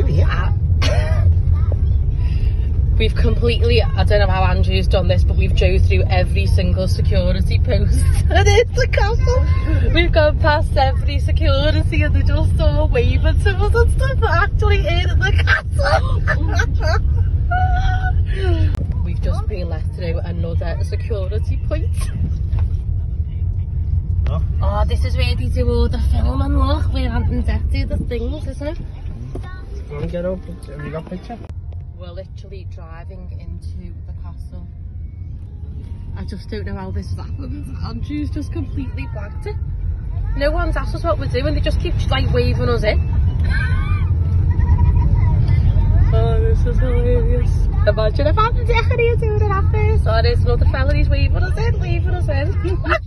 you here? We've completely, I don't know how Andrew's done this, but we've drove through every single security post. and it's the castle. We've gone past every security and they're just all waving to us and stuff, but actually in the castle. we've just been let through another security point. Oh. This is where they do all the filming, look, where Ant and Dec do the things, isn't it? Want to get up? Have you got a picture? We're literally driving into the castle. I just don't know how this has happened. Andrew's just completely blanked it. No one's asked us what we're doing, they just keep like waving us in. oh, this is hilarious. Imagine if Ant and Dec are here doing it first. Oh, there's another fella, he's waving us in, waving us in.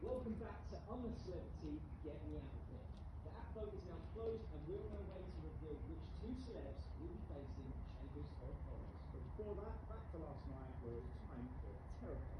Welcome back to I'm A Celebrity, Get Me Out of Here. The app vote is now closed and we're on our way to reveal which two celebs will be facing Chambers of Horrors. But before that, back to last night where it was time for terrifying.